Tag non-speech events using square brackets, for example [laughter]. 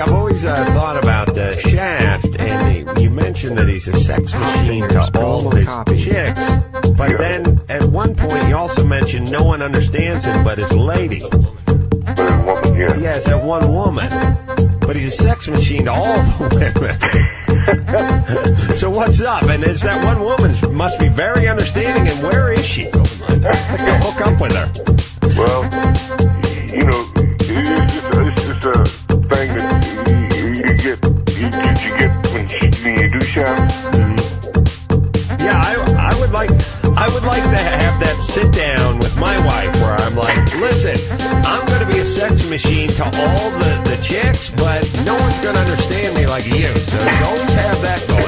uh, thought about uh, Shaft, and he, you mentioned that he's a sex machine to all his chicks. But then at one point you also mentioned no one understands him but his lady. But a woman, yeah. Yes, that one woman. But he's a sex machine to all the [laughs] women. [laughs] so what's up? And is that one woman must be very understanding, and where is she? I can hook up with her. Well, with my wife where I'm like, listen, I'm going to be a sex machine to all the, the chicks, but no one's going to understand me like you. So always have that going.